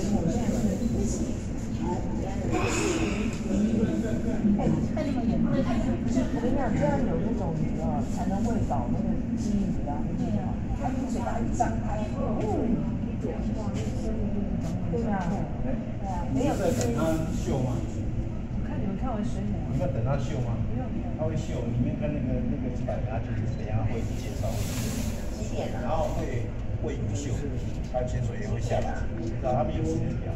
我跟你讲，这样有那种你知道，才能喂饱那个鸡鱼啊，你知道吗？它那个嘴巴一张开，嗯。对啊，对啊，没有等它秀吗？我看你们看完水母。你要等它秀吗？不用，它会秀。里面跟那个那个几百家就是等下会介绍。几点了？然后会喂鱼秀，它潜水也会下来，知道他们有时间聊。